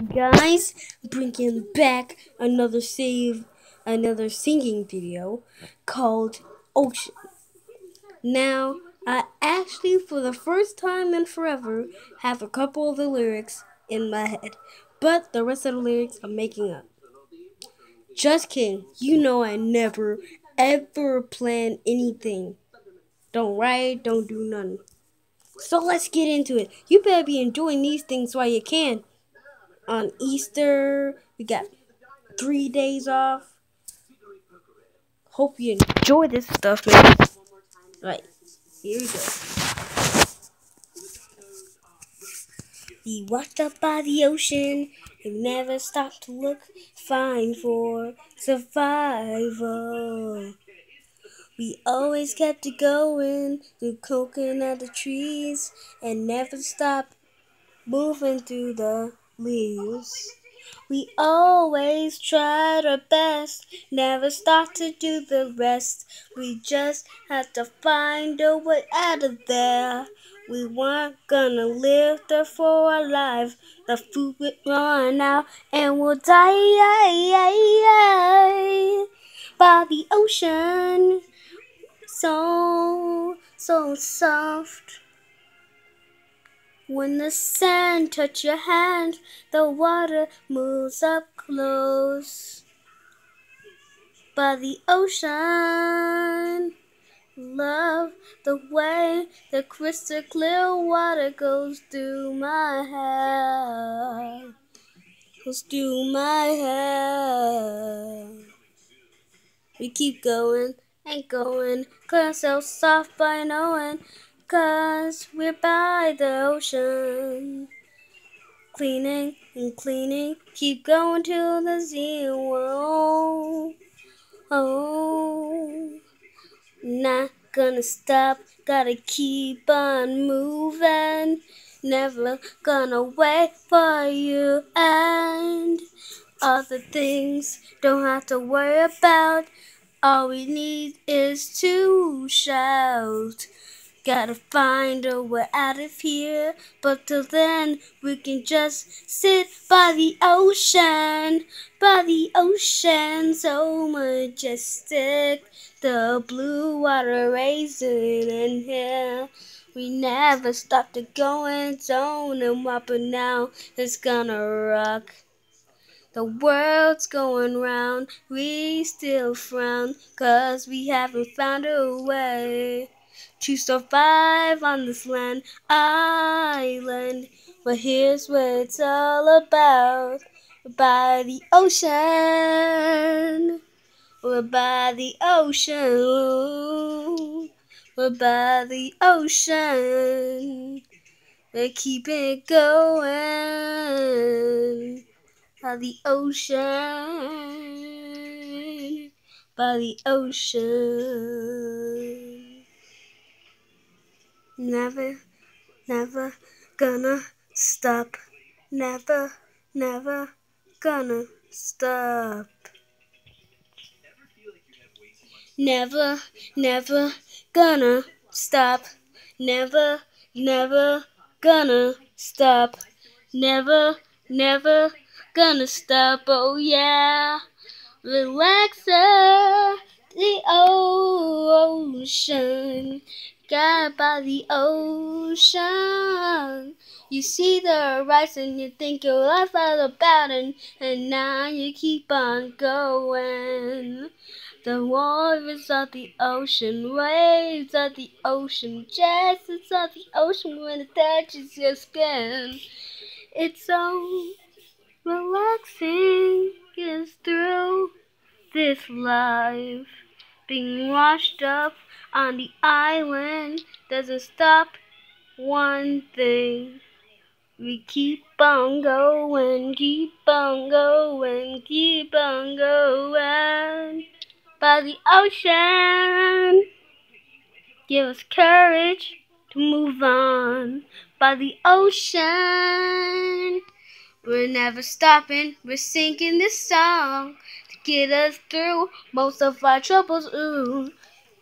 guys, bringing back another save, another singing video called Ocean. Now, I actually, for the first time in forever, have a couple of the lyrics in my head, but the rest of the lyrics I'm making up. Just kidding, you know I never, ever plan anything. Don't write, don't do nothing. So let's get into it. You better be enjoying these things while you can on Easter. We got three days off. Hope you enjoy this stuff, man. Right, here we go. We walked up by the ocean and never stopped to look, find for survival. We always kept it going through coconut trees and never stopped moving through the We always tried our best, never stopped to do the rest. We just had to find a way out of there. We weren't gonna live there for our life. The food would run out and we'll die by the ocean. So, so soft. When the sand touches your hand, the water moves up close. By the ocean, love the way the crystal clear water goes through my hair. Goes through my hair. We keep going and going, clear ourselves soft by knowing Cause we're by the ocean. Cleaning and cleaning, keep going to the zero. Oh, not gonna stop, gotta keep on moving. Never gonna wait for you and other things don't have to worry about. All we need is to shout. Gotta find a way out of here, but till then we can just sit by the ocean, by the ocean, so majestic. The blue water raising in here. We never stopped to going zone and what, but now it's gonna rock. The world's going round, we still frown, cause we haven't found a way to survive on this land island. But here's what it's all about. We're by the ocean. We're by the ocean. We're by the ocean. We keep it going. By the ocean. By the ocean. Never, never gonna stop. Never, never gonna stop. Never, never gonna stop. Never, never gonna stop. Never, never gonna stop. Oh yeah. Relaxer, the ocean sky by the ocean. You see the horizon, you think your life all about it, and now you keep on going. The waters of the ocean, waves of the ocean, jets of the ocean when it touches your skin. It's so relaxing, get through this life, being washed up on the island doesn't stop one thing. We keep on going, keep on going, keep on going by the ocean. Give us courage to move on by the ocean. We're never stopping, we're singing this song get us through most of our troubles. Ooh.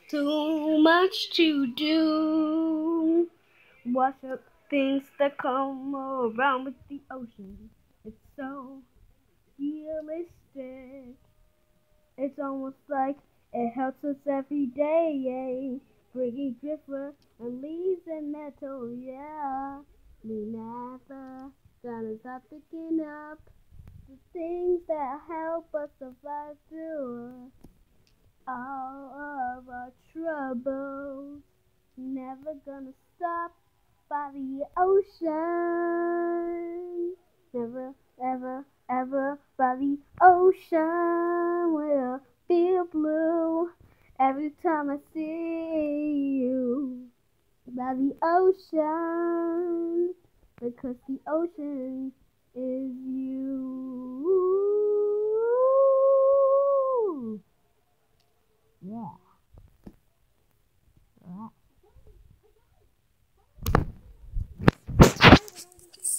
Too much to do. Watch out things that come around with the ocean. It's so realistic. It's almost like it helps us every day. Bringing Griffer and leaves and metal, yeah. We never gonna stop picking up the things that help us survive through all of our troubles. Never gonna stop by the ocean. Never, ever, ever by the ocean. We'll feel blue every time I see you. By the ocean. Because the ocean is you.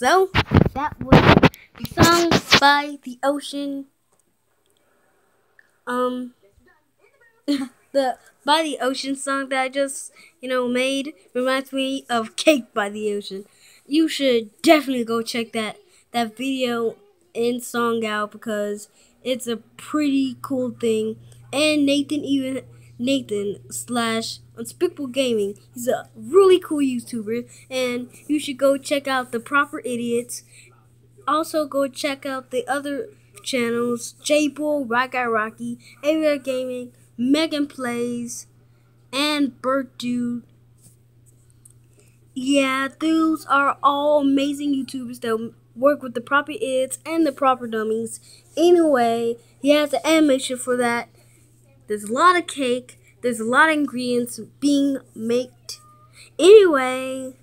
So that was the song by the ocean. Um, the by the ocean song that I just you know made reminds me of Cake by the Ocean. You should definitely go check that that video and song out because it's a pretty cool thing. And Nathan even Nathan slash Unspeakable Gaming. He's a really cool YouTuber, and you should go check out the Proper Idiots. Also, go check out the other channels: JayBull, Rock Guy Rocky, Avia Gaming, Megan Plays, and Burt Dude. Yeah, those are all amazing YouTubers that work with the proper ids and the proper dummies. Anyway, he has the animation for that. There's a lot of cake. There's a lot of ingredients being made. Anyway,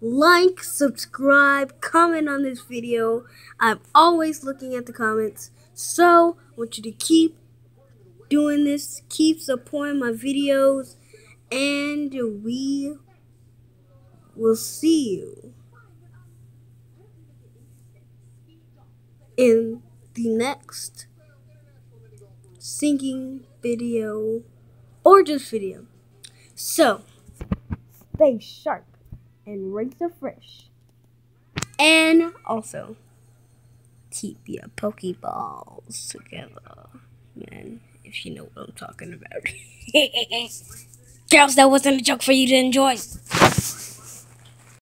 like, subscribe, comment on this video. I'm always looking at the comments. So, I want you to keep doing this. Keep supporting my videos. And we will see you in the next singing video or just video. So, stay sharp and razor fresh. And also, keep your Pokeballs together. Man, if you know what I'm talking about. Girls, that wasn't a joke for you to enjoy.